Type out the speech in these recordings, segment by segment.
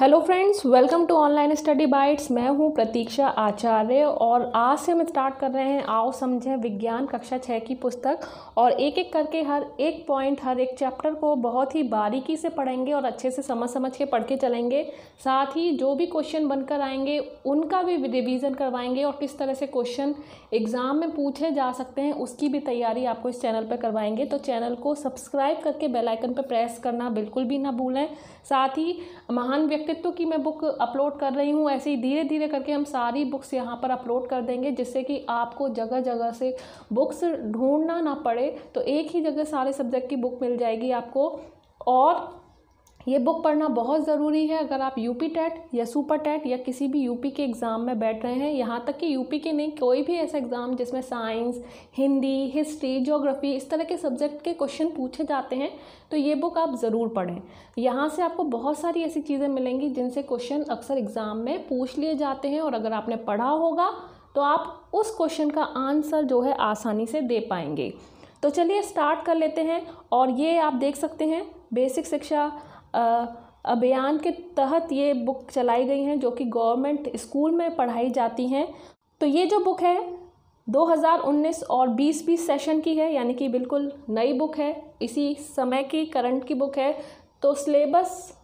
Hello friends welcome to online study bytes मैं हूँ प्रतीक्षा आचार्य और आज से हम स्टार्ट कर रहे हैं आओ समझें विज्ञान कक्षा छः की पुस्तक और एक एक करके हर एक पॉइंट हर एक चैप्टर को बहुत ही बारीकी से पढ़ेंगे और अच्छे से समझ समझ के पढ़ के चलेंगे। साथ ही जो भी क्वेश्चन बनकर आएँगे, उनका भी रिविज़न करवाएँगे और किस तरह से क्वेश्चन एग्ज़ाम में पूछे जा सकते हैं, उसकी भी तैयारी आपको इस चैनल पर करवाएँगे। तो चैनल को सब्सक्राइब करके बेलाइकन पर प्रेस करना बिल्कुल भी ना भूलें। साथ ही महान व्यक्तित्व की मैं बुक अपलोड कर रही हूँ, ऐसे ही धीरे धीरे करके हम सारी बुक्स यहाँ पर अपलोड कर देंगे, जिससे कि आपको जगह जगह से बुक्स ढूंढना ना पड़े तो एक ही जगह सारे सब्जेक्ट की बुक मिल जाएगी आपको। और ये बुक पढ़ना बहुत ज़रूरी है। अगर आप यूपी टेट या सुपर टेट या किसी भी यूपी के एग्ज़ाम में बैठ रहे हैं, यहाँ तक कि यूपी के नहीं, कोई भी ऐसा एग्ज़ाम जिसमें साइंस हिंदी हिस्ट्री जोग्राफ़ी इस तरह के सब्जेक्ट के क्वेश्चन पूछे जाते हैं तो ये बुक आप ज़रूर पढ़ें। यहाँ से आपको बहुत सारी ऐसी चीज़ें मिलेंगी जिनसे क्वेश्चन अक्सर एग्ज़ाम में पूछ लिए जाते हैं और अगर आपने पढ़ा होगा तो आप उस क्वेश्चन का आंसर जो है आसानी से दे पाएँगे। तो चलिए स्टार्ट कर लेते हैं और ये आप देख सकते हैं बेसिक शिक्षा अभियान के तहत ये बुक चलाई गई हैं, जो कि गवर्नमेंट स्कूल में पढ़ाई जाती हैं। तो ये जो बुक है 2019 और 20-20 सेशन की है, यानी कि बिल्कुल नई बुक है। इसी समय की करंट की बुक है। तो सिलेबस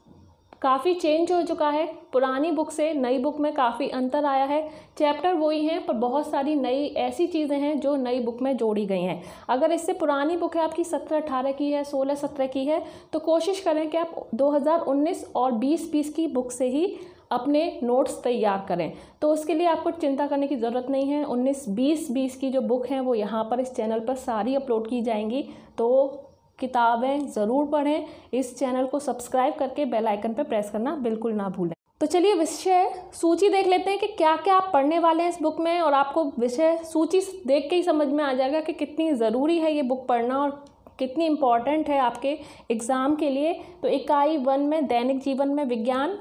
काफ़ी चेंज हो चुका है। पुरानी बुक से नई बुक में काफ़ी अंतर आया है। चैप्टर वही हैं, पर बहुत सारी नई ऐसी चीज़ें हैं जो नई बुक में जोड़ी गई हैं। अगर इससे पुरानी बुक है, आपकी सत्रह अठारह की है, सोलह सत्रह की है तो कोशिश करें कि आप 2019 और 20 बीस की बुक से ही अपने नोट्स तैयार करें। तो उसके लिए आपको चिंता करने की ज़रूरत नहीं है। उन्नीस बीस बीस की जो बुक हैं, वो यहाँ पर इस चैनल पर सारी अपलोड की जाएँगी। तो किताबें ज़रूर पढ़ें। इस चैनल को सब्सक्राइब करके बेल आइकन पर प्रेस करना बिल्कुल ना भूलें। तो चलिए विषय सूची देख लेते हैं कि क्या क्या आप पढ़ने वाले हैं इस बुक में और आपको विषय सूची देख के ही समझ में आ जाएगा कि कितनी ज़रूरी है ये बुक पढ़ना और कितनी इंपॉर्टेंट है आपके एग्ज़ाम के लिए। तो इकाई वन में दैनिक जीवन में विज्ञान,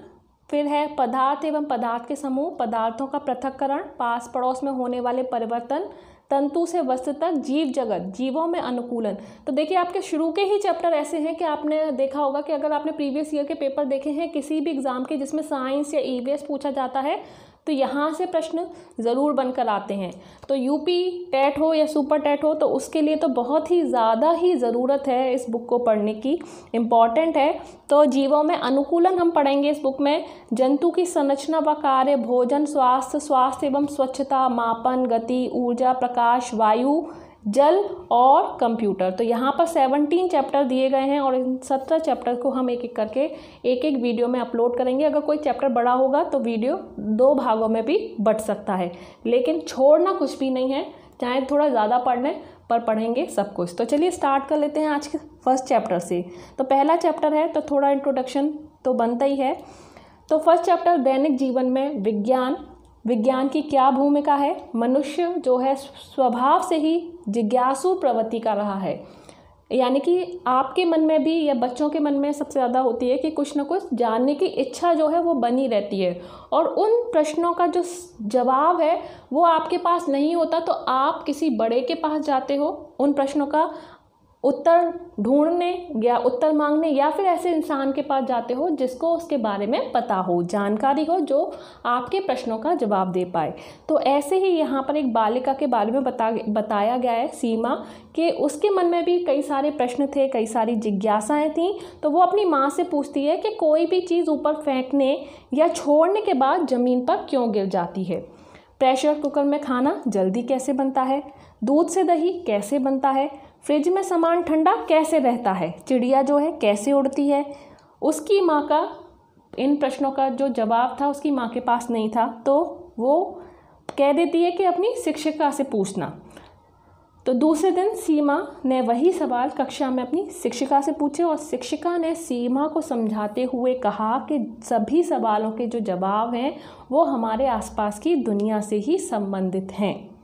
फिर है पदार्थ एवं पदार्थ के समूह, पदार्थों का पृथककरण पास पड़ोस में होने वाले परिवर्तन तंतु से वस्त्र तक जीव जगत, जीवों में अनुकूलन। तो देखिए, आपके शुरू के ही चैप्टर ऐसे हैं कि आपने देखा होगा कि अगर आपने प्रीवियस ईयर के पेपर देखे हैं, किसी भी एग्ज़ाम के जिसमें साइंस या ईवीएस पूछा जाता है तो यहाँ से प्रश्न ज़रूर बनकर आते हैं। तो यूपी टेट हो या सुपर टेट हो तो उसके लिए तो बहुत ही ज़्यादा ही ज़रूरत है इस बुक को पढ़ने की। इंपॉर्टेंट है। तो जीवों में अनुकूलन हम पढ़ेंगे इस बुक में। जंतु की संरचना व कार्य, भोजन, स्वास्थ्य स्वास्थ्य एवं स्वच्छता, मापन, गति, ऊर्जा, प्रकाश, वायु जल और कंप्यूटर। तो यहाँ पर सेवनटीन चैप्टर दिए गए हैं और इन सत्रह चैप्टर को हम एक एक करके एक एक वीडियो में अपलोड करेंगे। अगर कोई चैप्टर बड़ा होगा तो वीडियो दो भागों में भी बट सकता है। लेकिन छोड़ना कुछ भी नहीं है। चाहे थोड़ा ज़्यादा पढ़ लें, पर पढ़ेंगे सब कुछ। तो चलिए स्टार्ट कर लेते हैं आज के फ़र्स्ट चैप्टर से। तो पहला चैप्टर है तो थोड़ा इंट्रोडक्शन तो बनता ही है। तो फ़र्स्ट चैप्टर दैनिक जीवन में विज्ञान विज्ञान की क्या भूमिका है? मनुष्य जो है, स्वभाव से ही जिज्ञासु प्रवृत्ति का रहा है। यानी कि आपके मन में भी या बच्चों के मन में सबसे ज़्यादा होती है कि कुछ ना कुछ जानने की इच्छा जो है वो बनी रहती है। और उन प्रश्नों का जो जवाब है, वो आपके पास नहीं होता तो आप किसी बड़े के पास जाते हो। उन प्रश्नों का उत्तर ढूँढने या उत्तर मांगने या फिर ऐसे इंसान के पास जाते हो जिसको उसके बारे में पता हो, जानकारी हो, जो आपके प्रश्नों का जवाब दे पाए। तो ऐसे ही यहाँ पर एक बालिका के बारे में बता, बताया गया है सीमा कि उसके मन में भी कई सारे प्रश्न थे, कई सारी जिज्ञासाएँ थीं। तो वो अपनी माँ से पूछती है कि कोई भी चीज़ ऊपर फेंकने या छोड़ने के बाद ज़मीन पर क्यों गिर जाती है? प्रेशर कुकर में खाना जल्दी कैसे बनता है? दूध से दही कैसे बनता है? फ्रिज में सामान ठंडा कैसे रहता है? चिड़िया जो है, कैसे उड़ती है? उसकी माँ का, इन प्रश्नों का जो जवाब था, उसकी माँ के पास नहीं था तो वो कह देती है कि अपनी शिक्षिका से पूछना। तो दूसरे दिन सीमा ने वही सवाल कक्षा में अपनी शिक्षिका से पूछे और शिक्षिका ने सीमा को समझाते हुए कहा कि सभी सवालों के जो जवाब हैं, वो हमारे आसपास की दुनिया से ही संबंधित हैं।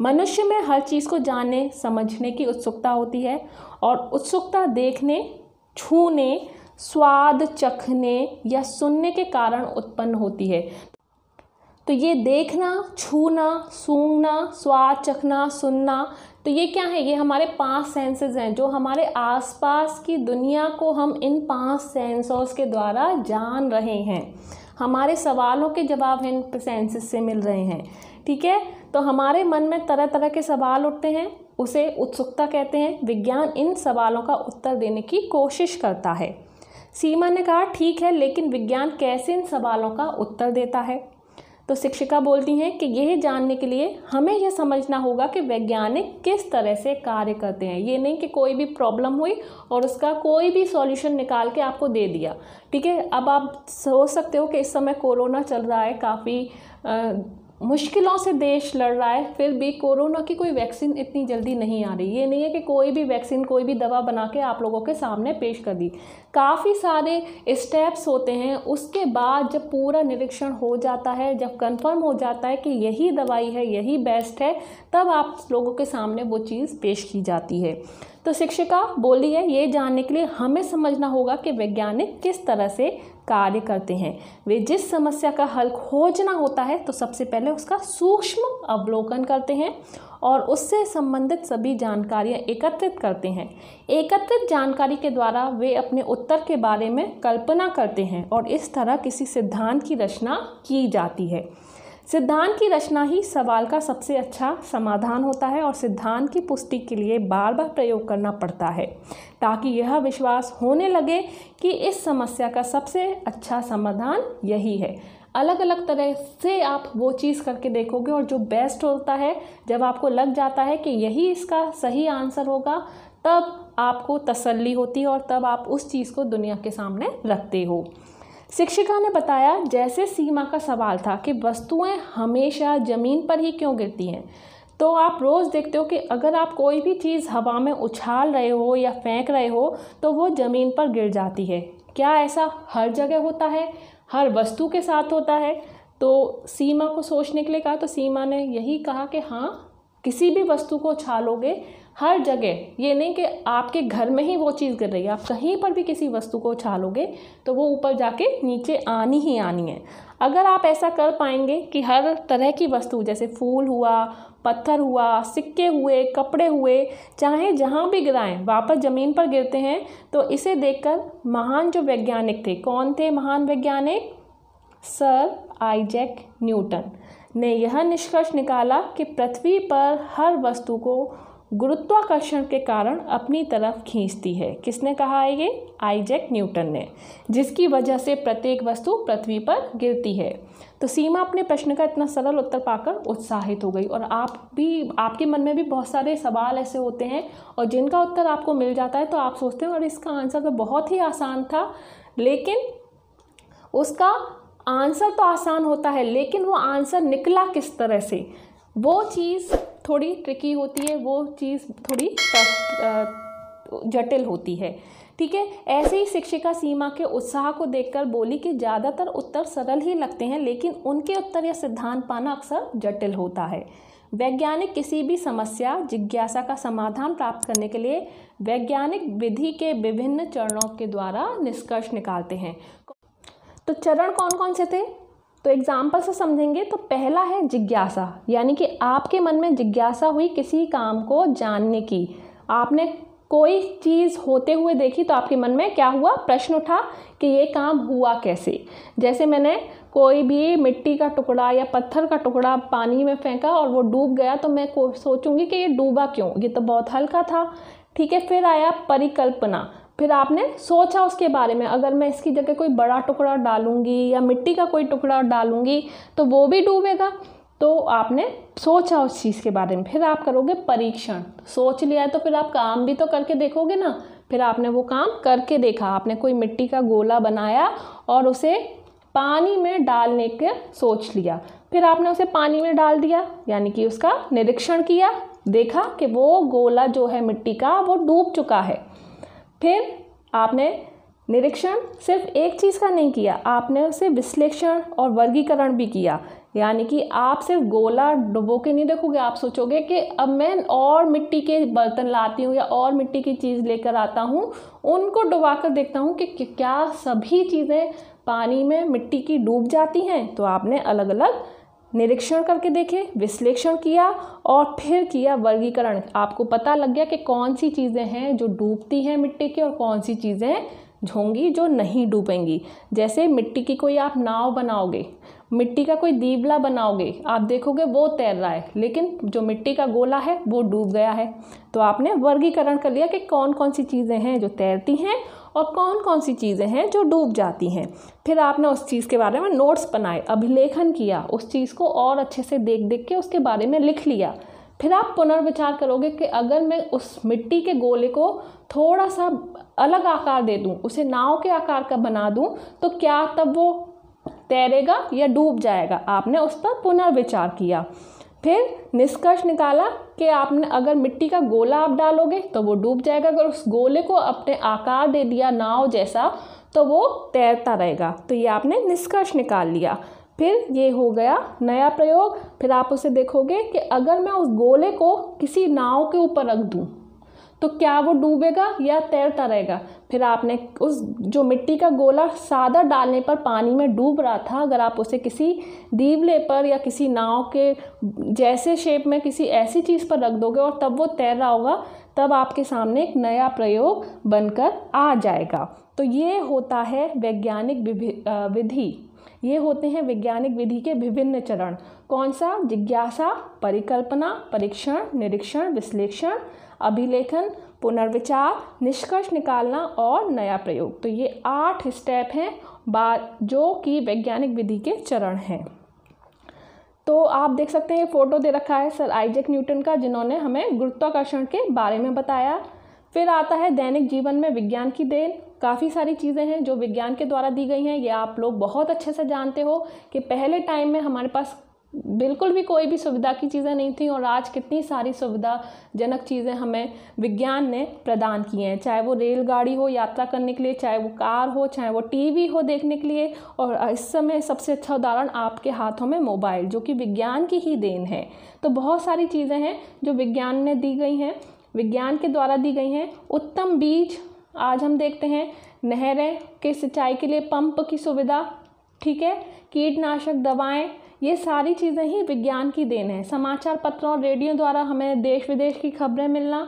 मनुष्य में हर चीज़ को जानने समझने की उत्सुकता होती है और उत्सुकता देखने, छूने, स्वाद चखने या सुनने के कारण उत्पन्न होती है। तो ये देखना, छूना, सूंघना, स्वाद चखना, सुनना तो ये क्या है? ये हमारे पाँच सेंसेस हैं, जो हमारे आसपास की दुनिया को हम इन पाँच सेंसर्स के द्वारा जान रहे हैं। हमारे सवालों के जवाब इन सेंसेस से मिल रहे हैं, ठीक है? तो हमारे मन में तरह तरह के सवाल उठते हैं, उसे उत्सुकता कहते हैं, विज्ञान इन सवालों का उत्तर देने की कोशिश करता है। सीमा ने कहा, ठीक है, लेकिन विज्ञान कैसे इन सवालों का उत्तर देता है? तो शिक्षिका बोलती हैं कि यह जानने के लिए हमें यह समझना होगा कि वैज्ञानिक किस तरह से कार्य करते हैं। ये नहीं कि कोई भी प्रॉब्लम हुई और उसका कोई भी सॉल्यूशन निकाल के आपको दे दिया। ठीक है, अब आप सोच सकते हो कि इस समय कोरोना चल रहा है, काफ़ी मुश्किलों से देश लड़ रहा है, फिर भी कोरोना की कोई वैक्सीन इतनी जल्दी नहीं आ रही। ये नहीं है कि कोई भी वैक्सीन, कोई भी दवा बना के आप लोगों के सामने पेश कर दी। काफ़ी सारे स्टेप्स होते हैं। उसके बाद जब पूरा निरीक्षण हो जाता है, जब कंफर्म हो जाता है कि यही दवाई है, यही बेस्ट है, तब आप लोगों के सामने वो चीज़ पेश की जाती है। तो शिक्षिका बोली है, ये जानने के लिए हमें समझना होगा कि वैज्ञानिक किस तरह से कार्य करते हैं। वे जिस समस्या का हल खोजना होता है तो सबसे पहले उसका सूक्ष्म अवलोकन करते हैं और उससे संबंधित सभी जानकारियाँ एकत्रित करते हैं। एकत्रित जानकारी के द्वारा वे अपने उत्तर के बारे में कल्पना करते हैं और इस तरह किसी सिद्धांत की रचना की जाती है। सिद्धांत की रचना ही सवाल का सबसे अच्छा समाधान होता है और सिद्धांत की पुष्टि के लिए बार बार प्रयोग करना पड़ता है, ताकि यह विश्वास होने लगे कि इस समस्या का सबसे अच्छा समाधान यही है। अलग अलग तरह से आप वो चीज़ करके देखोगे और जो बेस्ट होता है, जब आपको लग जाता है कि यही इसका सही आंसर होगा, तब आपको तसल्ली होती है और तब आप उस चीज़ को दुनिया के सामने रखते हो। शिक्षिका ने बताया, जैसे सीमा का सवाल था कि वस्तुएँ हमेशा ज़मीन पर ही क्यों गिरती हैं? तो आप रोज़ देखते हो कि अगर आप कोई भी चीज़ हवा में उछाल रहे हो या फेंक रहे हो तो वो ज़मीन पर गिर जाती है। क्या ऐसा हर जगह होता है? हर वस्तु के साथ होता है? तो सीमा को सोचने के लिए कहा तो सीमा ने यही कहा कि हाँ किसी भी वस्तु को उछालोगे हर जगह, ये नहीं कि आपके घर में ही वो चीज़ गिर रही है। आप कहीं पर भी किसी वस्तु को उछालोगे तो वो ऊपर जाके नीचे आनी ही आनी है। अगर आप ऐसा कर पाएँगे कि हर तरह की वस्तु, जैसे फूल हुआ, पत्थर हुआ, सिक्के हुए, कपड़े हुए, चाहे जहाँ भी गिराएँ, वापस ज़मीन पर गिरते हैं तो इसे देखकर महान जो वैज्ञानिक थे, कौन थे महान वैज्ञानिक? Sir Isaac Newton. ने यह निष्कर्ष निकाला कि पृथ्वी पर हर वस्तु को गुरुत्वाकर्षण के कारण अपनी तरफ़ खींचती है। किसने कहा है ये? आइजैक न्यूटन ने, जिसकी वजह से प्रत्येक वस्तु पृथ्वी पर गिरती है। तो सीमा अपने प्रश्न का इतना सरल उत्तर पाकर उत्साहित हो गई और आप भी, आपके मन में भी बहुत सारे सवाल ऐसे होते हैं और जिनका उत्तर आपको मिल जाता है तो आप सोचते हैं, और इसका आंसर तो बहुत ही आसान था। लेकिन उसका आंसर तो आसान होता है, लेकिन वो आंसर निकला किस तरह से? वो चीज़ थोड़ी ट्रिकी होती है, वो चीज़ थोड़ी जटिल होती है। ठीक है? ऐसे ही शिक्षिका सीमा के उत्साह को देखकर बोली कि ज़्यादातर उत्तर सरल ही लगते हैं, लेकिन उनके उत्तर या सिद्धांत पाना अक्सर जटिल होता है। वैज्ञानिक किसी भी समस्या, जिज्ञासा का समाधान प्राप्त करने के लिए वैज्ञानिक विधि के विभिन्न चरणों के द्वारा निष्कर्ष निकालते हैं। तो चरण कौन कौन से थे? तो एग्ज़ाम्पल से समझेंगे तो पहला है जिज्ञासा। यानी कि आपके मन में जिज्ञासा हुई किसी काम को जानने की। आपने कोई चीज़ होते हुए देखी तो आपके मन में क्या हुआ? प्रश्न उठा कि ये काम हुआ कैसे? जैसे मैंने कोई भी मिट्टी का टुकड़ा या पत्थर का टुकड़ा पानी में फेंका और वो डूब गया तो मैं सोचूँगी कि ये डूबा क्यों? ये तो बहुत हल्का था। ठीक है, फिर आया परिकल्पना। फिर आपने सोचा उसके बारे में, अगर मैं इसकी जगह कोई बड़ा टुकड़ा डालूँगी या मिट्टी का कोई टुकड़ा डालूँगी तो वो भी डूबेगा। तो आपने सोचा उस चीज़ के बारे में। फिर आप करोगे परीक्षण। सोच लिया है तो फिर आप काम भी तो करके देखोगे ना। फिर आपने वो काम करके देखा। आपने कोई मिट्टी का गोला बनाया और उसे पानी में डालने के सोच लिया। फिर आपने उसे पानी में डाल दिया, यानी कि उसका निरीक्षण किया, देखा कि वो गोला जो है मिट्टी का, वो डूब चुका है। फिर आपने निरीक्षण सिर्फ़ एक चीज़ का नहीं किया, आपने उसे विश्लेषण और वर्गीकरण भी किया। यानी कि आप सिर्फ़ गोला डुबो के नहीं देखोगे, आप सोचोगे कि अब मैं और मिट्टी के बर्तन लाती हूँ या और मिट्टी की चीज़ लेकर आता हूँ, उनको डुबा कर देखता हूँ कि क्या सभी चीज़ें पानी में मिट्टी की डूब जाती हैं। तो आपने अलग अलग निरीक्षण करके देखे, विश्लेषण किया और फिर किया वर्गीकरण। आपको पता लग गया कि कौन सी चीज़ें हैं जो डूबती हैं मिट्टी की और कौन सी चीज़ें होंगी जो नहीं डूबेंगी। जैसे मिट्टी की कोई आप नाव बनाओगे, मिट्टी का कोई दीवला बनाओगे, आप देखोगे वो तैर रहा है, लेकिन जो मिट्टी का गोला है वो डूब गया है। तो आपने वर्गीकरण कर लिया कि कौन कौन सी चीज़ें हैं जो तैरती हैं और कौन कौन सी चीज़ें हैं जो डूब जाती हैं? फिर आपने उस चीज़ के बारे में नोट्स बनाए, अभिलेखन किया, उस चीज़ को और अच्छे से देख देख के उसके बारे में लिख लिया। फिर आप पुनर्विचार करोगे कि अगर मैं उस मिट्टी के गोले को थोड़ा सा अलग आकार दे दूँ, उसे नाव के आकार का बना दूँ तो क्या तब वो तैरेगा या डूब जाएगा? आपने उस पर पुनर्विचार किया। फिर निष्कर्ष निकाला कि आपने अगर मिट्टी का गोला आप डालोगे तो वो डूब जाएगा। अगर उस गोले को अपने आकार दे दिया नाव जैसा तो वो तैरता रहेगा। तो ये आपने निष्कर्ष निकाल लिया। फिर ये हो गया नया प्रयोग। फिर आप उसे देखोगे कि अगर मैं उस गोले को किसी नाव के ऊपर रख दूँ तो क्या वो डूबेगा या तैरता रहेगा? फिर आपने उस जो मिट्टी का गोला सादा डालने पर पानी में डूब रहा था, अगर आप उसे किसी दीवले पर या किसी नाव के जैसे शेप में किसी ऐसी चीज़ पर रख दोगे और तब वो तैर रहा होगा, तब आपके सामने एक नया प्रयोग बनकर आ जाएगा। तो ये होता है वैज्ञानिक विधि। ये होते हैं वैज्ञानिक विधि के विभिन्न चरण। कौन सा? जिज्ञासा, परिकल्पना, परीक्षण, निरीक्षण, विश्लेषण अभिलेखन, पुनर्विचार, निष्कर्ष निकालना और नया प्रयोग। तो ये आठ स्टेप हैं जो कि वैज्ञानिक विधि के चरण हैं। तो आप देख सकते हैं ये फ़ोटो दे रखा है सर आइजक न्यूटन का, जिन्होंने हमें गुरुत्वाकर्षण के बारे में बताया। फिर आता है दैनिक जीवन में विज्ञान की देन। काफ़ी सारी चीज़ें हैं जो विज्ञान के द्वारा दी गई हैं, ये आप लोग बहुत अच्छे से जानते हो कि पहले टाइम में हमारे पास बिल्कुल भी कोई भी सुविधा की चीज़ें नहीं थी और आज कितनी सारी सुविधाजनक चीज़ें हमें विज्ञान ने प्रदान की हैं। चाहे वो रेलगाड़ी हो, यात्रा करने के लिए, चाहे वो कार हो, चाहे वो टीवी हो देखने के लिए और इस समय सबसे अच्छा उदाहरण आपके हाथों में मोबाइल, जो कि विज्ञान की ही देन है। तो बहुत सारी चीज़ें हैं जो विज्ञान ने दी गई हैं, विज्ञान के द्वारा दी गई हैं। उत्तम बीज आज हम देखते हैं, नहरें के सिंचाई के लिए पंप की सुविधा, ठीक है? कीटनाशक दवाएँ ये सारी चीज़ें ही विज्ञान की देन है। समाचार पत्रों और रेडियो द्वारा हमें देश विदेश की खबरें मिलना,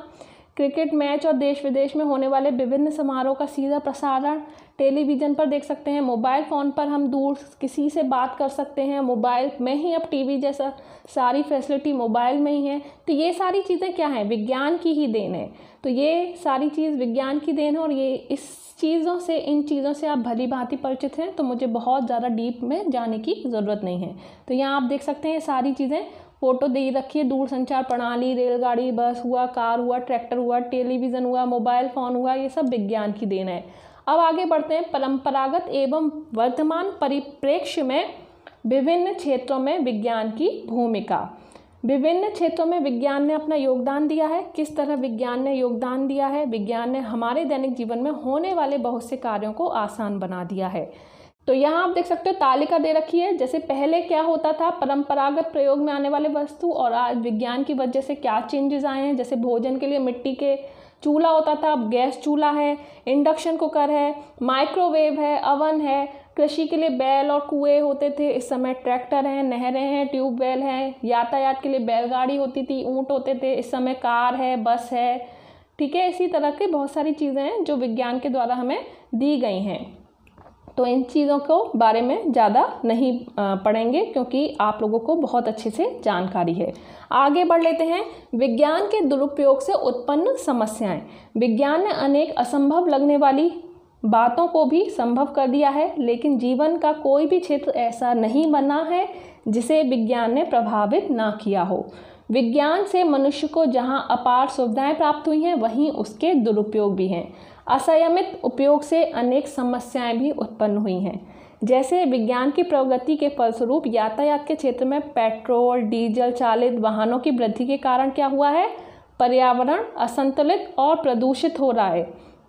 क्रिकेट मैच और देश विदेश में होने वाले विभिन्न समारोह का सीधा प्रसारण टेलीविज़न पर देख सकते हैं, मोबाइल फ़ोन पर हम दूर किसी से बात कर सकते हैं, मोबाइल में ही अब टीवी जैसा सारी फैसिलिटी मोबाइल में ही है। तो ये सारी चीज़ें क्या हैं? विज्ञान की ही देन है। तो ये सारी चीज़ विज्ञान की देन है और ये इस चीज़ों से, इन चीज़ों से आप भली भांति परिचित हैं तो मुझे बहुत ज़्यादा डीप में जाने की ज़रूरत नहीं है। तो यहाँ आप देख सकते हैं सारी चीज़ें, फ़ोटो दे रखी है दूर संचार प्रणाली, रेलगाड़ी, बस हुआ, कार हुआ, ट्रैक्टर हुआ, टेलीविज़न हुआ, मोबाइल फ़ोन हुआ, ये सब विज्ञान की देन है। अब आगे बढ़ते हैं। परंपरागत एवं वर्तमान परिप्रेक्ष्य में विभिन्न क्षेत्रों में विज्ञान की भूमिका। विभिन्न क्षेत्रों में विज्ञान ने अपना योगदान दिया है। किस तरह विज्ञान ने योगदान दिया है? विज्ञान ने हमारे दैनिक जीवन में होने वाले बहुत से कार्यों को आसान बना दिया है। तो यहाँ आप देख सकते हो तालिका दे रखी है। जैसे पहले क्या होता था? परंपरागत प्रयोग में आने वाले वस्तु और आज विज्ञान की वजह से क्या चेंजेस आए हैं? जैसे भोजन के लिए मिट्टी के चूल्हा होता था, अब गैस चूल्हा है, इंडक्शन कुकर है, माइक्रोवेव है अवन है। कृषि के लिए बैल और कुएँ होते थे, इस समय ट्रैक्टर हैं, नहरें हैं, ट्यूबवेल हैं, यातायात के लिए बैलगाड़ी होती थी, ऊँट होते थे, इस समय कार है, बस है। ठीक है, इसी तरह के बहुत सारी चीज़ें हैं जो विज्ञान के द्वारा हमें दी गई हैं। तो इन चीज़ों को बारे में ज़्यादा नहीं पढ़ेंगे क्योंकि आप लोगों को बहुत अच्छे से जानकारी है। आगे बढ़ लेते हैं। विज्ञान के दुरुपयोग से उत्पन्न समस्याएँ। विज्ञान ने अनेक असंभव लगने वाली बातों को भी संभव कर दिया है, लेकिन जीवन का कोई भी क्षेत्र ऐसा नहीं बना है जिसे विज्ञान ने प्रभावित ना किया हो। विज्ञान से मनुष्य को जहाँ अपार सुविधाएँ प्राप्त हुई हैं, वहीं उसके दुरुपयोग भी हैं। असंयमित उपयोग से अनेक समस्याएँ भी उत्पन्न हुई हैं। जैसे विज्ञान की प्रगति के फलस्वरूप यातायात के क्षेत्र में पेट्रोल, डीजल चालित वाहनों की वृद्धि के कारण क्या हुआ है? पर्यावरण असंतुलित और प्रदूषित हो रहा है,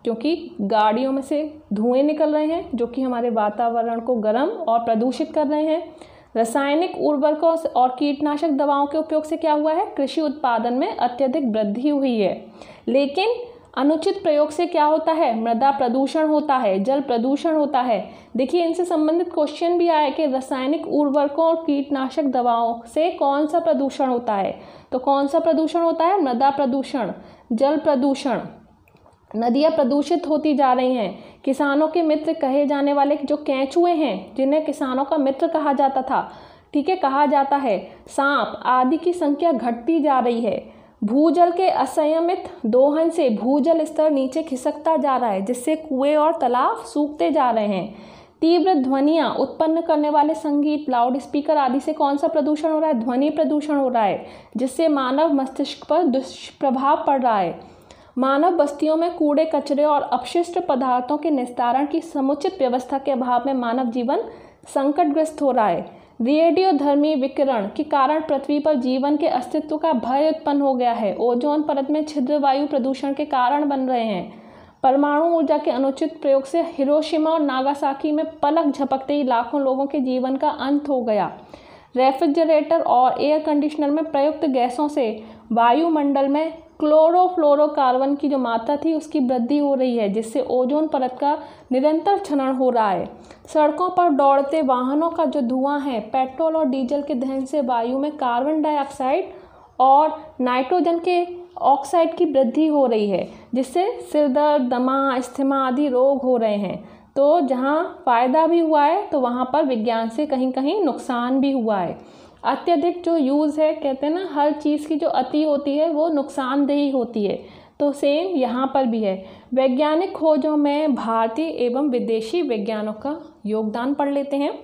क्योंकि गाड़ियों में से धुएँ निकल रहे हैं, जो कि हमारे वातावरण को गर्म और प्रदूषित कर रहे हैं। रासायनिक उर्वरकों और कीटनाशक दवाओं के उपयोग से क्या हुआ है? कृषि उत्पादन में अत्यधिक वृद्धि हुई है। लेकिन अनुचित प्रयोग से क्या होता है? मृदा प्रदूषण होता है, जल प्रदूषण होता है। देखिए, इनसे संबंधित क्वेश्चन भी आया कि रासायनिक उर्वरकों और कीटनाशक दवाओं से कौन सा प्रदूषण होता है? तो कौन सा प्रदूषण होता है? मृदा प्रदूषण, जल प्रदूषण। नदियाँ प्रदूषित होती जा रही हैं। किसानों के मित्र कहे जाने वाले जो कैचुए हैं, जिन्हें किसानों का मित्र कहा जाता था, ठीक है, कहा जाता है, सांप आदि की संख्या घटती जा रही है। भूजल के असंयमित दोहन से भूजल स्तर नीचे खिसकता जा रहा है, जिससे कुएँ और तालाब सूखते जा रहे हैं। तीव्र ध्वनियाँ उत्पन्न करने वाले संगीत लाउड स्पीकर आदि से कौन सा प्रदूषण हो रहा है? ध्वनि प्रदूषण हो रहा है, जिससे मानव मस्तिष्क पर दुष्प्रभाव पड़ रहा है। मानव बस्तियों में कूड़े, कचरे और अपशिष्ट पदार्थों के निस्तारण की समुचित व्यवस्था के अभाव में मानव जीवन संकटग्रस्त हो रहा है। रेडियोधर्मी विकिरण के कारण पृथ्वी पर जीवन के अस्तित्व का भय उत्पन्न हो गया है। ओजोन परत में छिद्र वायु प्रदूषण के कारण बन रहे हैं। परमाणु ऊर्जा के अनुचित प्रयोग से हिरोशिमा और नागासाकी में पलक झपकते ही लाखों लोगों के जीवन का अंत हो गया। रेफ्रिजरेटर और एयर कंडीशनर में प्रयुक्त गैसों से वायुमंडल में क्लोरोफ्लोरोकार्बन की जो मात्रा थी, उसकी वृद्धि हो रही है, जिससे ओजोन परत का निरंतर क्षरण हो रहा है। सड़कों पर दौड़ते वाहनों का जो धुआँ है, पेट्रोल और डीजल के दहन से वायु में कार्बन डाइऑक्साइड और नाइट्रोजन के ऑक्साइड की वृद्धि हो रही है, जिससे सिरदर्द दमा, अस्थमा आदि रोग हो रहे हैं। तो जहाँ फ़ायदा भी हुआ है तो वहाँ पर विज्ञान से कहीं कहीं नुकसान भी हुआ है। अत्यधिक जो यूज़ है, कहते हैं ना, हर चीज़ की जो अति होती है, वो नुकसानदेही होती है। तो सेम यहाँ पर भी है। वैज्ञानिक खोजों में भारतीय एवं विदेशी वैज्ञानिकों का योगदान पढ़ लेते हैं।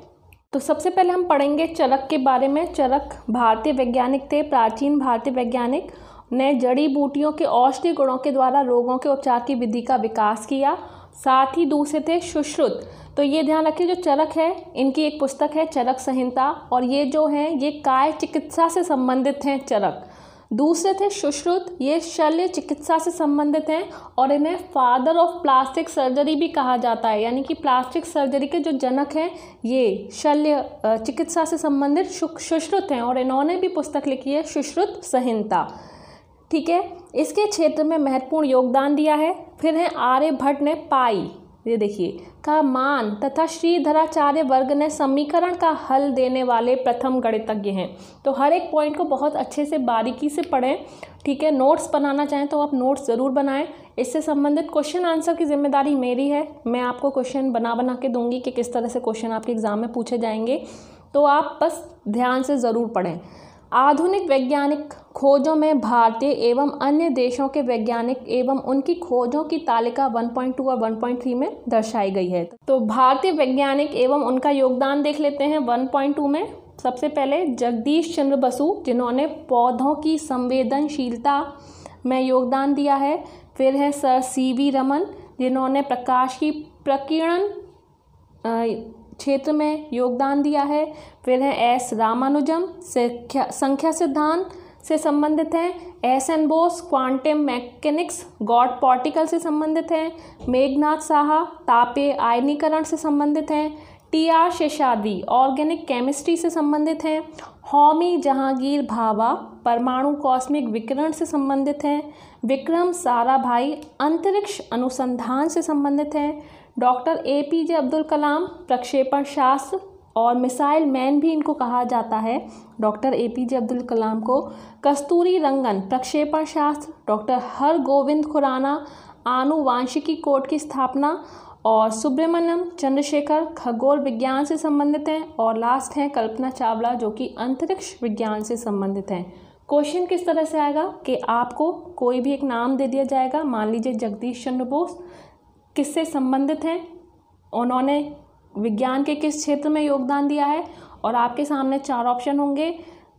तो सबसे पहले हम पढ़ेंगे चरक के बारे में। चरक भारतीय वैज्ञानिक थे, प्राचीन भारतीय वैज्ञानिक ने जड़ी बूटियों के औषधि गुणों के द्वारा रोगों के उपचार की विधि का विकास किया। साथ ही दूसरे थे सुश्रुत। तो ये ध्यान रखिए, जो चरक है, इनकी एक पुस्तक है, चरक संहिता, और ये जो है, ये काय चिकित्सा से संबंधित हैं चरक। दूसरे थे सुश्रुत, ये शल्य चिकित्सा से संबंधित हैं, और इन्हें फादर ऑफ़ प्लास्टिक सर्जरी भी कहा जाता है। यानी कि प्लास्टिक सर्जरी के जो जनक हैं, ये शल्य चिकित्सा से संबंधित सुश्रुत हैं, और इन्होंने भी पुस्तक लिखी है सुश्रुत संहिता। ठीक है? इसके क्षेत्र में महत्वपूर्ण योगदान दिया है। फिर है आर्यभट्ट ने पाई। ये देखिए, का मान तथा श्रीधराचार्य वर्ग ने समीकरण का हल देने वाले प्रथम गणितज्ञ हैं। तो हर एक पॉइंट को बहुत अच्छे से बारीकी से पढ़ें, ठीक है? नोट्स बनाना चाहें तो आप नोट्स ज़रूर बनाएँ। इससे संबंधित क्वेश्चन आंसर की ज़िम्मेदारी मेरी है। मैं आपको क्वेश्चन बना बना के दूँगी कि किस तरह से क्वेश्चन आपके एग्ज़ाम में पूछे जाएँगे। तो आप बस ध्यान से ज़रूर पढ़ें। आधुनिक वैज्ञानिक खोजों में भारतीय एवं अन्य देशों के वैज्ञानिक एवं उनकी खोजों की तालिका 1.2 और 1.3 में दर्शाई गई है। तो भारतीय वैज्ञानिक एवं उनका योगदान देख लेते हैं 1.2 में। सबसे पहले जगदीश चंद्र बसु, जिन्होंने पौधों की संवेदनशीलता में योगदान दिया है। फिर है सर सी वी रमन, जिन्होंने प्रकाश की प्रकीर्णन क्षेत्र में योगदान दिया है। फिर है एस रामानुजम, संख्या संख्या सिद्धांत से संबंधित हैं। S N Bose, quantum mechanics, God particle से संबंधित हैं। मेघनाथ साहा, तापे आयनीकरण से संबंधित हैं। T R Seshadri organic chemistry से संबंधित हैं। होमी जहांगीर भाभा, परमाणु कॉस्मिक विकिरण से संबंधित हैं। विक्रम साराभाई, अंतरिक्ष अनुसंधान से संबंधित हैं। Doctor A P J Abdul Kalam, प्रक्षेपण शास्त्र और मिसाइल मैन भी इनको कहा जाता है। Doctor A P J Abdul Kalam को कस्तूरी रंगन, प्रक्षेपण शास्त्र, डॉक्टर हर गोविंद खुराना, आनुवांशिकी कोट की स्थापना और सुब्रमण्यम चंद्रशेखर खगोल विज्ञान से संबंधित हैं और लास्ट हैं कल्पना चावला जो कि अंतरिक्ष विज्ञान से संबंधित हैं। क्वेश्चन किस तरह से आएगा कि आपको कोई भी एक नाम दे दिया जाएगा? मान लीजिए जगदीश चंद्र बोस किससे संबंधित हैं? उन्होंने विज्ञान के किस क्षेत्र में योगदान दिया है? और आपके सामने चार ऑप्शन होंगे।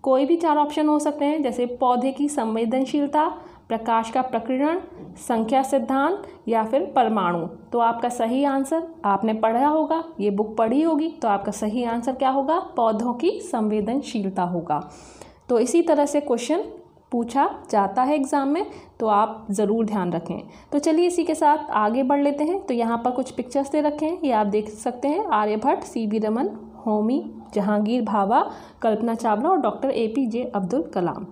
कोई भी चार ऑप्शन हो सकते हैं, जैसे पौधे की संवेदनशीलता, प्रकाश का प्रकीर्णन संख्या सिद्धांत या फिर परमाणु। तो आपका सही आंसर आपने पढ़ा होगा, ये बुक पढ़ी होगी तो आपका सही आंसर क्या होगा? पौधों की संवेदनशीलता होगा। तो इसी तरह से क्वेश्चन पूछा जाता है एग्ज़ाम में तो आप ज़रूर ध्यान रखें। तो चलिए इसी के साथ आगे बढ़ लेते हैं। तो यहाँ पर कुछ पिक्चर्स दे रखे हैं, ये आप देख सकते हैं। आर्यभट्ट सी वी रमन, होमी, जहांगीर भाभा, कल्पना चावला और doctor A P J Abdul Kalam.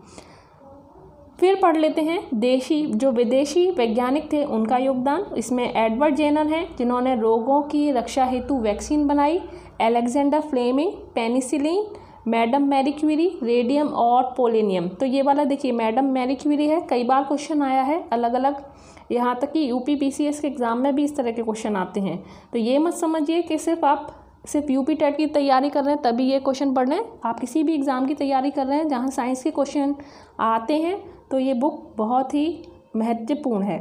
फिर पढ़ लेते हैं। देशी, जो विदेशी वैज्ञानिक थे, उनका योगदान। इसमें एडवर्ड जेनर हैं, जिन्होंने रोगों की रक्षा हेतु वैक्सीन बनाई। Alexander Fleming, penicillin madam Marie Curie, radium और पोलेनियम। तो ये वाला देखिए, मैडम मैरी क्यूरी है, कई बार क्वेश्चन आया है अलग अलग यहाँ तक कि यूपी पीसीएस के एग्ज़ाम में भी इस तरह के क्वेश्चन आते हैं। तो ये मत समझिए कि सिर्फ़ आप, सिर्फ़ यूपी टेट की तैयारी कर रहे हैं, तभी ये क्वेश्चन पढ़ रहे हैं। आप किसी भी एग्ज़ाम की तैयारी कर रहे हैं, जहाँ साइंस के क्वेश्चन आते हैं तो ये बुक बहुत ही महत्वपूर्ण है।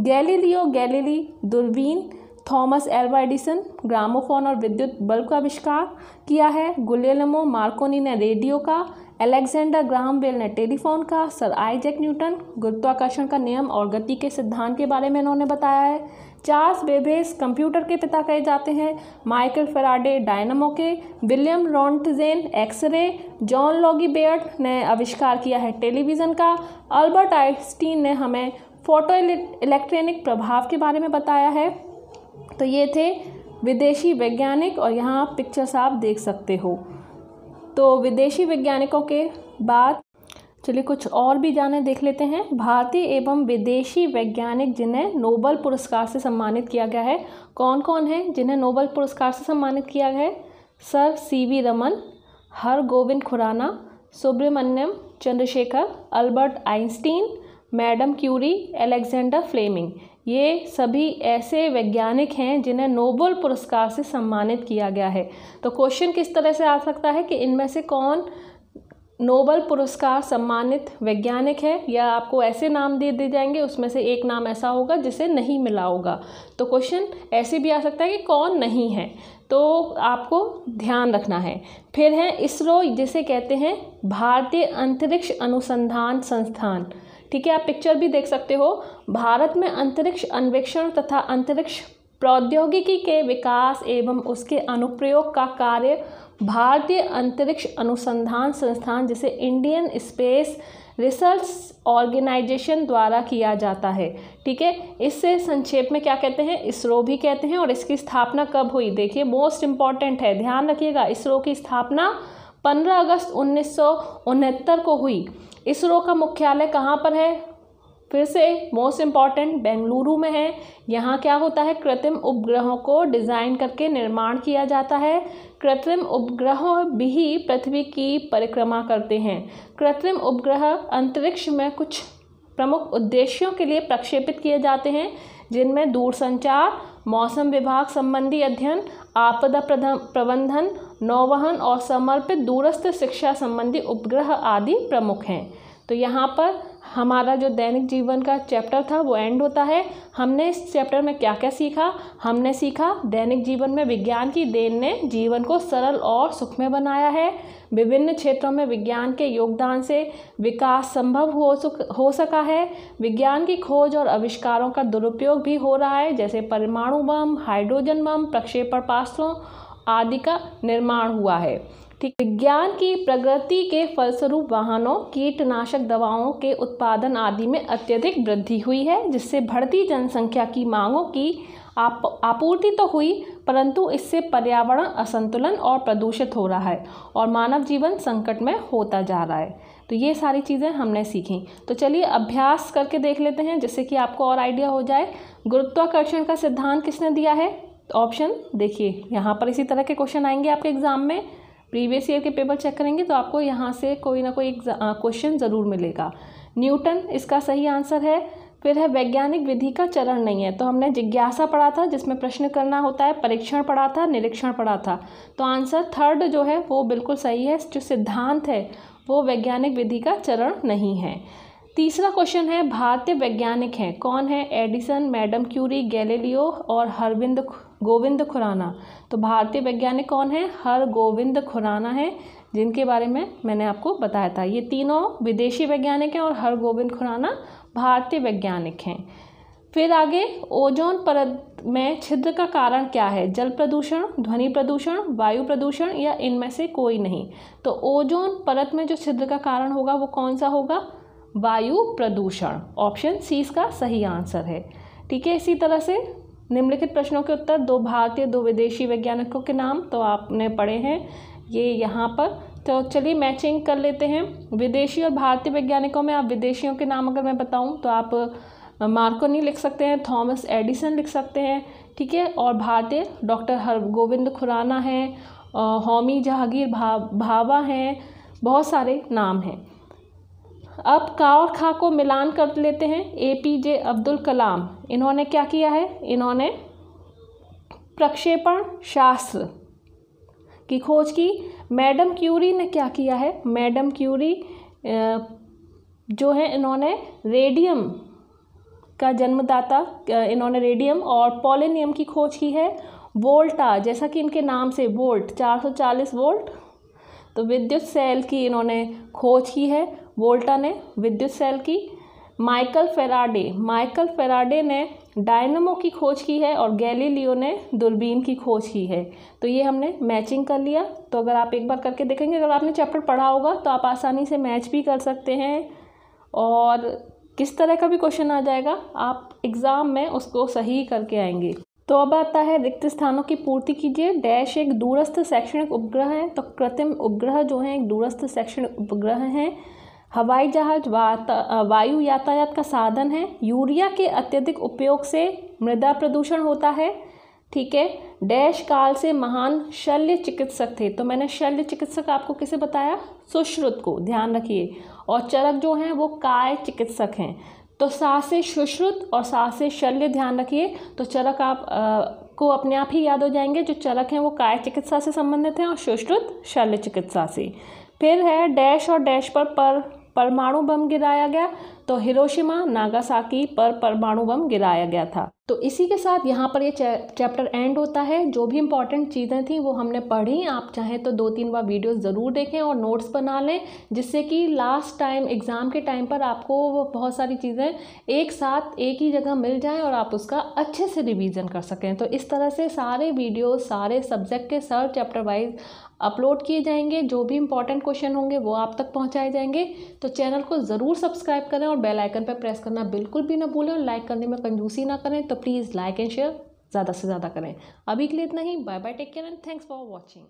गैलीलियो गैलीली, दूरबीन थॉमस एल्वा एडिसन ग्रामोफोन और विद्युत बल्ब का आविष्कार किया है। गुलेलमो मार्कोनी ने रेडियो का अलेक्जेंडर ग्राहम बेल ने टेलीफोन का, सर आइजैक न्यूटन गुरुत्वाकर्षण का नियम और गति के सिद्धांत के बारे में इन्होंने बताया है। चार्ल्स बेबेस कंप्यूटर के पिता कहे जाते हैं। माइकल फेराडे डायनमो के, William Roentgen X ray, John Logie Baird ने आविष्कार किया है टेलीविज़न का। अल्बर्ट आइंस्टीन ने हमें फ़ोटो इलेक्ट्रॉनिक प्रभाव के बारे में बताया है। तो ये थे विदेशी वैज्ञानिक और यहाँ आप पिक्चर्स आप देख सकते हो। तो विदेशी वैज्ञानिकों के बाद चलिए कुछ और भी जाने देख लेते हैं। भारतीय एवं विदेशी वैज्ञानिक जिन्हें नोबल पुरस्कार से सम्मानित किया गया है कौन कौन है जिन्हें नोबल पुरस्कार से सम्मानित किया गया है? Sir C V Raman Har Gobind Khorana, Subrahmanyan Chandrasekhar, Albert Einstein, madam Curie Alexander Fleming. ये सभी ऐसे वैज्ञानिक हैं जिन्हें नोबल पुरस्कार से सम्मानित किया गया है। तो क्वेश्चन किस तरह से आ सकता है कि इनमें से कौन नोबल पुरस्कार सम्मानित वैज्ञानिक है या आपको ऐसे नाम दे दिए जाएँगे, उसमें से एक नाम ऐसा होगा जिसे नहीं मिला होगा। तो क्वेश्चन ऐसे भी आ सकता है कि कौन नहीं है। तो आपको ध्यान रखना है। फिर है इसरो, जिसे कहते हैं, भारतीय अंतरिक्ष अनुसंधान संस्थान। ठीक है, आप पिक्चर भी देख सकते हो। भारत में अंतरिक्ष अन्वेषण तथा अंतरिक्ष प्रौद्योगिकी के विकास एवं उसके अनुप्रयोग का कार्य भारतीय अंतरिक्ष अनुसंधान संस्थान, जिसे इंडियन स्पेस रिसर्च ऑर्गेनाइजेशन द्वारा किया जाता है। ठीक है, इससे संक्षेप में क्या कहते हैं? इसरो भी कहते हैं और इसकी स्थापना कब हुई? देखिए मोस्ट इंपॉर्टेंट है। ध्यान रखिएगा, इसरो की स्थापना 15 अगस्त उन्नीस सौ उनहत्तर को हुई। इसरो का मुख्यालय कहाँ पर है? फिर से मोस्ट इंपॉर्टेंट बेंगलुरु में है। यहाँ क्या होता है? कृत्रिम उपग्रहों को डिज़ाइन करके निर्माण किया जाता है। कृत्रिम उपग्रह भी पृथ्वी की परिक्रमा करते हैं। कृत्रिम उपग्रह अंतरिक्ष में कुछ प्रमुख उद्देश्यों के लिए प्रक्षेपित किए जाते हैं, जिनमें दूरसंचार, मौसम विभाग संबंधी अध्ययन, आपदा प्रबंधन नौवहन और समर्पित दूरस्थ शिक्षा संबंधी उपग्रह आदि प्रमुख हैं। तो यहाँ पर हमारा जो दैनिक जीवन का चैप्टर था, वो एंड होता है। हमने इस चैप्टर में क्या क्या सीखा? हमने सीखा दैनिक जीवन में विज्ञान की देन ने जीवन को सरल और सुखमय बनाया है। विभिन्न क्षेत्रों में विज्ञान के योगदान से विकास संभव हो हो सका है। विज्ञान की खोज और आविष्कारों का दुरुपयोग भी हो रहा है, जैसे परमाणु बम, हाइड्रोजन बम, प्रक्षेपण पास्त्रों आदि का निर्माण हुआ है। ठीक, विज्ञान की प्रगति के फलस्वरूप वाहनों, कीटनाशक दवाओं के उत्पादन आदि में अत्यधिक वृद्धि हुई है, जिससे बढ़ती जनसंख्या की मांगों की आप, आपूर्ति तो हुई, परंतु इससे पर्यावरण असंतुलन और प्रदूषित हो रहा है और मानव जीवन संकट में होता जा रहा है। तो ये सारी चीज़ें हमने सीखी। तो चलिए अभ्यास करके देख लेते हैं, जिससे कि आपको और आइडिया हो जाए। गुरुत्वाकर्षण का सिद्धांत किसने दिया है? ऑप्शन देखिए, यहाँ पर इसी तरह के क्वेश्चन आएँगे आपके एग्ज़ाम में। प्रीवियस ईयर के पेपर चेक करेंगे तो आपको यहाँ से कोई ना कोई क्वेश्चन ज़रूर मिलेगा। न्यूटन इसका सही आंसर है। फिर है, वैज्ञानिक विधि का चरण नहीं है। तो हमने जिज्ञासा पढ़ा था, जिसमें प्रश्न करना होता है, परीक्षण पढ़ा था, निरीक्षण पढ़ा था। तो आंसर थर्ड जो है, वो बिल्कुल सही है, जो सिद्धांत है, वो वैज्ञानिक विधि का चरण नहीं है। तीसरा क्वेश्चन है, भारतीय वैज्ञानिक हैं। कौन है एडिसन, मैडम क्यूरी, गैलीलियो और हरविंद गोविंद खुराना? तो भारतीय वैज्ञानिक कौन है? हर गोविंद खुराना है, जिनके बारे में मैंने आपको बताया था। ये तीनों विदेशी वैज्ञानिक हैं और हर गोविंद खुराना भारतीय वैज्ञानिक हैं। फिर आगे, ओजोन परत में छिद्र का कारण क्या है? जल प्रदूषण, ध्वनि प्रदूषण, वायु प्रदूषण या इनमें से कोई नहीं। तो ओजोन परत में जो छिद्र का कारण होगा, वो कौन सा होगा? वायु प्रदूषण। ऑप्शन सी इसका सही आंसर है। ठीक है, इसी तरह से निम्नलिखित प्रश्नों के उत्तर, दो भारतीय, दो विदेशी वैज्ञानिकों के नाम तो आपने पढ़े हैं। ये यहाँ पर। तो चलिए मैचिंग कर लेते हैं। विदेशी और भारतीय वैज्ञानिकों में आप विदेशियों के नाम अगर मैं बताऊँ तो आप मार्कोनी लिख सकते हैं, थॉमस एडिसन लिख सकते हैं। ठीक है, और भारतीय डॉक्टर हर, गोविंद खुराना हैं होमी जहांगीर भा, भावा हैं, बहुत सारे नाम हैं। अब का और खा को मिलान कर लेते हैं ए पी जे अब्दुल कलाम। इन्होंने क्या किया है? इन्होंने प्रक्षेपण शास्त्र की खोज की। मैडम क्यूरी ने क्या किया है? मैडम क्यूरी जो है, इन्होंने रेडियम का जन्मदाता इन्होंने रेडियम और पोलेनियम की खोज की है। वोल्टा, जैसा कि इनके नाम से, वोल्ट 440 वोल्ट तो विद्युत सेल की इन्होंने खोज की है। वोल्टा ने विद्युत सेल की। Michael Faraday. माइकल फेराडे ने डायनमो की खोज की है और गैलीलियो ने दूरबीन की खोज की है। तो ये हमने मैचिंग कर लिया। तो अगर आप एक बार करके देखेंगे, अगर आपने चैप्टर पढ़ा होगा तो आप आसानी से मैच भी कर सकते हैं। और किस तरह का भी क्वेश्चन आ जाएगा, आप एग्ज़ाम में उसको सही करके आएँगे। तो अब आता है रिक्त स्थानों की पूर्ति कीजिए। डैश एक दूरस्थ शैक्षणिक उपग्रह है। तो कृत्रिम उपग्रह जो है, एक दूरस्थ शैक्षणिक उपग्रह हैं। हवाई जहाज़ वायु यातायात का साधन है। यूरिया के अत्यधिक उपयोग से मृदा प्रदूषण होता है ठीक है? डैश काल से महान शल्य चिकित्सक थे। तो मैंने शल्य चिकित्सक आपको किसे बताया? सुश्रुत को ध्यान रखिए। और चरक जो हैं वो काय चिकित्सक हैं। तो सा से सुश्रुत और सा से शल्य ध्यान रखिए। तो चरक आप आ, को अपने आप ही याद हो जाएँगे जो चरक हैं वो काय चिकित्सा से संबंधित हैं और सुश्रुत शल्य चिकित्सा से। फिर है डैश और डैश पर पर परमाणु बम गिराया गया तो हिरोशिमा, नागासाकी पर परमाणु बम गिराया गया था। तो इसी के साथ यहाँ पर ये चैप्टर एंड होता है। जो भी इंपॉर्टेंट चीज़ें थी, वो हमने पढ़ी। आप चाहें तो दो तीन बार वीडियो ज़रूर देखें और नोट्स बना लें, जिससे कि लास्ट टाइम एग्ज़ाम के टाइम पर आपको वो बहुत सारी चीज़ें एक साथ, एक ही जगह मिल जाएँ और आप उसका अच्छे से रिवीजन कर सकें। तो इस तरह से सारे वीडियो सारे सब्जेक्ट के सर चैप्टर वाइज अपलोड किए जाएँगे, जो भी इंपॉर्टेंट क्वेश्चन होंगे वो आप तक पहुँचाए जाएँगे। तो चैनल को ज़रूर सब्सक्राइब करें और बेल आइकन पर प्रेस करना बिल्कुल भी ना भूलें और लाइक करने में कंजूसी ना करें। तो प्लीज़ लाइक एंड शेयर ज़्यादा से ज़्यादा करें। अभी के लिए इतना ही। Bye bye take care and thanks for watching